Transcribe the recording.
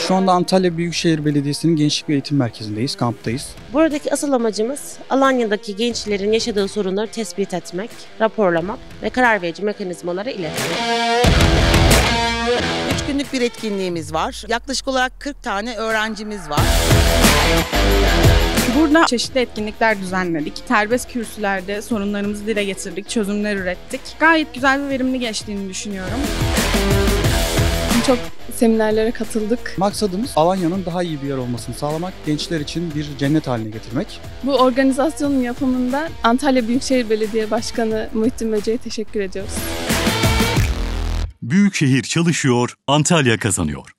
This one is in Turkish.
Şu anda Antalya Büyükşehir Belediyesi'nin Gençlik ve Eğitim Merkezi'ndeyiz, kamptayız. Buradaki asıl amacımız Alanya'daki gençlerin yaşadığı sorunları tespit etmek, raporlamak ve karar verici mekanizmalara iletmek. 3 günlük bir etkinliğimiz var. Yaklaşık olarak 40 tane öğrencimiz var. Burada çeşitli etkinlikler düzenledik. Serbest kürsülerde sorunlarımızı dile getirdik, çözümler ürettik. Gayet güzel ve verimli geçtiğini düşünüyorum. Çok seminerlere katıldık. Maksadımız Alanya'nın daha iyi bir yer olmasını sağlamak, gençler için bir cennet haline getirmek. Bu organizasyonun yapımında Antalya Büyükşehir Belediye Başkanı Muhittin Böce'ye teşekkür ediyoruz. Büyükşehir çalışıyor, Antalya kazanıyor.